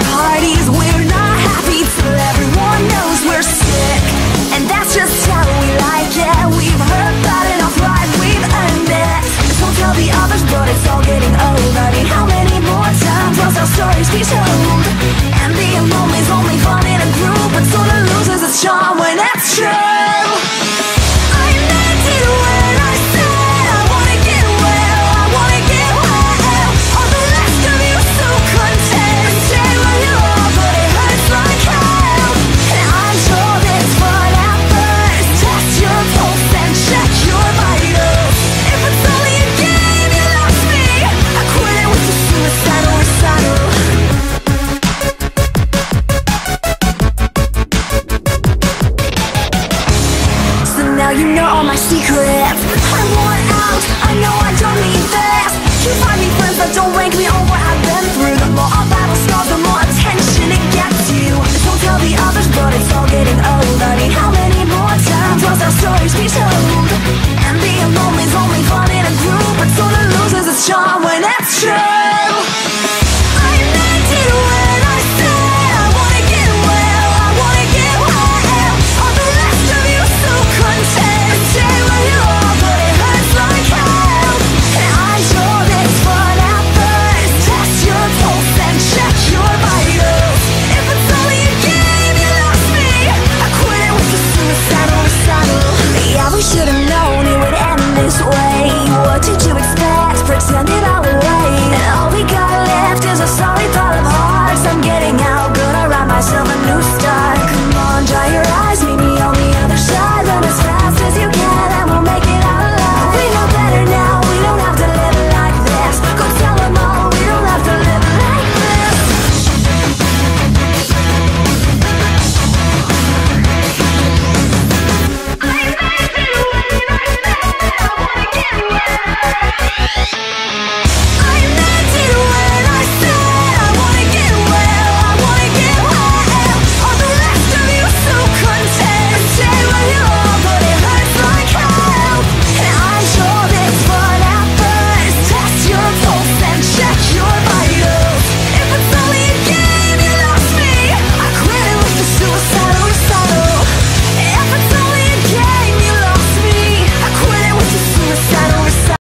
party. you know all my secrets. I'm worn out, I know I don't need this. You find me friends that don't rank me on what I've been through. The more I battle scars, the more attention it gets you. Don't tell the others, but it's all getting old I mean, how many more times must our stories be told? And being lonely's only fun in a group But so the losers, it's charm when it's true.